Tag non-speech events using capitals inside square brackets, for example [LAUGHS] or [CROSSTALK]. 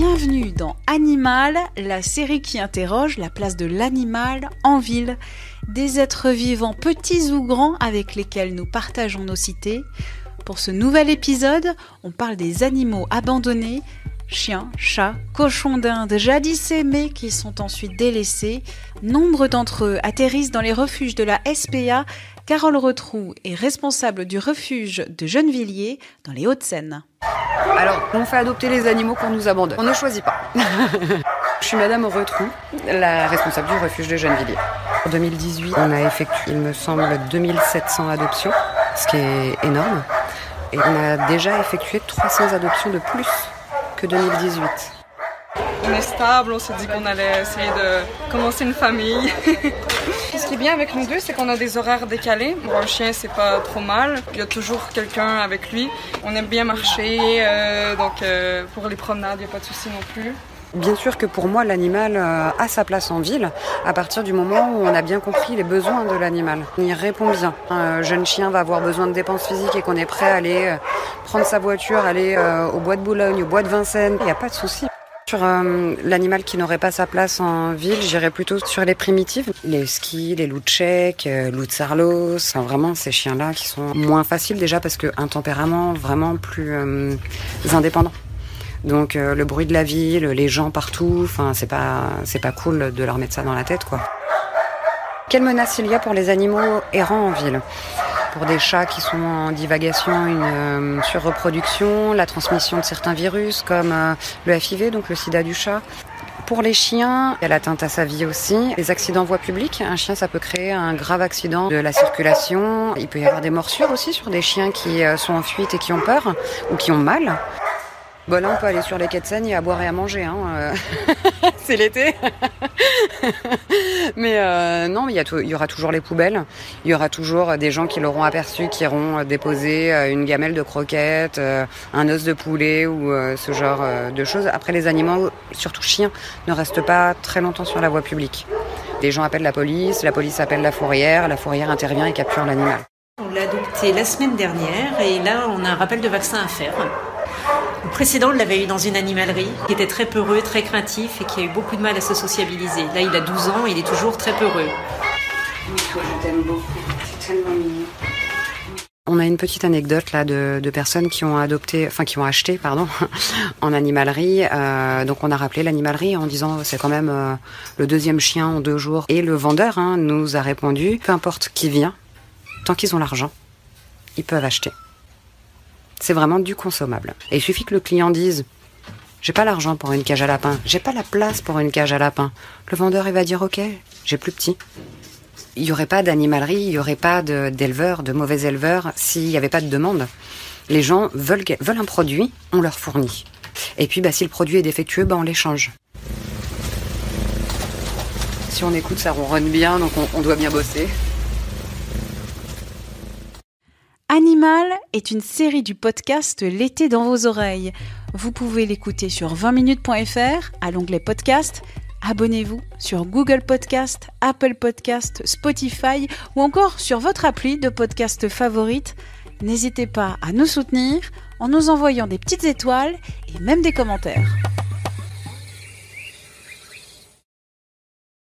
Bienvenue dans Animal, la série qui interroge la place de l'animal en ville. Des êtres vivants petits ou grands avec lesquels nous partageons nos cités. Pour ce nouvel épisode, on parle des animaux abandonnés, chiens, chats, cochons d'Inde jadis aimés qui sont ensuite délaissés. Nombre d'entre eux atterrissent dans les refuges de la SPA. Carole Retrou est responsable du refuge de Gennevilliers dans les Hauts-de-Seine. Alors, on fait adopter les animaux qu'on nous abandonne. On ne choisit pas. [LAUGHS] Je suis Madame Retrou, la responsable du refuge de Gennevilliers. En 2018, on a effectué, il me semble, 2700 adoptions, ce qui est énorme. Et on a déjà effectué 300 adoptions de plus que 2018. On est stable, on s'est dit qu'on allait essayer de commencer une famille. [LAUGHS] Ce qui est bien avec nous deux, c'est qu'on a des horaires décalés. Pour un chien, c'est pas trop mal. Il y a toujours quelqu'un avec lui. On aime bien marcher, euh, donc euh, pour les promenades, il n'y a pas de souci non plus. Bien sûr que pour moi, l'animal euh, a sa place en ville à partir du moment où on a bien compris les besoins de l'animal. On y répond bien. Un jeune chien va avoir besoin de dépenses physiques et qu'on est prêt à aller prendre sa voiture, aller au bois de Boulogne, au bois de Vincennes, il n'y a pas de souci. Sur euh, l'animal qui n'aurait pas sa place en ville, j'irais plutôt sur les primitives. Les skis, les loups tchèques, euh, loups de Sarlos, enfin, vraiment ces chiens-là qui sont moins faciles déjà parce qu'un tempérament vraiment plus euh, indépendant. Donc le bruit de la ville, les gens partout, enfin c'est pas c'est pas cool de leur mettre ça dans la tête quoi. Quelle menace il y a pour les animaux errants en ville? Pour des chats qui sont en divagation, une euh, surreproduction, la transmission de certains virus comme euh, le FIV, donc le sida du chat. Pour les chiens, il y a l'atteinte à sa vie aussi. Les accidents voie publique, un chien, ça peut créer un grave accident de la circulation. Il peut y avoir des morsures aussi sur des chiens qui euh, sont en fuite et qui ont peur ou qui ont mal. Bon, là, on peut aller sur les quais de Seine, il y à boire et à manger. Hein. Euh. [LAUGHS] c'est l'été. [LAUGHS] Mais euh, non, il y, aura toujours les poubelles. Il y aura toujours des gens qui l'auront aperçu, qui iront déposer euh, une gamelle de croquettes, un os de poulet ou ce genre de choses. Après, les animaux, surtout chiens, ne restent pas très longtemps sur la voie publique. Les gens appellent la police, la police appelle la fourrière, la fourrière intervient et capture l'animal. On l'a adopté la semaine dernière et là, on a un rappel de vaccin à faire. Le précédent, on l'avait eu dans une animalerie, qui était très peureux, très craintif et qui a eu beaucoup de mal à se sociabiliser. Là, il a 12 ans et il est toujours très peureux. Oui, toi, je t'aime beaucoup. C'est tellement mignon. On a une petite anecdote là de, personnes qui ont adopté, enfin qui ont acheté, pardon, [LAUGHS] en animalerie. Euh, donc on a rappelé l'animalerie en disant c'est quand même euh, le deuxième chien en deux jours. Et le vendeur hein, nous a répondu peu importe qui vient, tant qu'ils ont l'argent, ils peuvent acheter. C'est vraiment du consommable. Et il suffit que le client dise j'ai pas l'argent pour une cage à lapin, j'ai pas la place pour une cage à lapin. Le vendeur il va dire ok, j'ai plus petit. Il n'y aurait pas d'animalerie, il n'y aurait pas d'éleveurs, de, mauvais éleveurs s'il n'y avait pas de demande. Les gens veulent, un produit, on leur fournit. Et puis bah, si le produit est défectueux, bah, on l'échange. Si on écoute, ça ronronne bien, donc on doit bien bosser. Animal est une série du podcast L'été dans vos oreilles. Vous pouvez l'écouter sur 20minutes.fr à l'onglet podcast. Abonnez-vous sur Google Podcast, Apple Podcast, Spotify ou encore sur votre appli de podcast favorite. N'hésitez pas à nous soutenir en nous envoyant des petites étoiles et même des commentaires.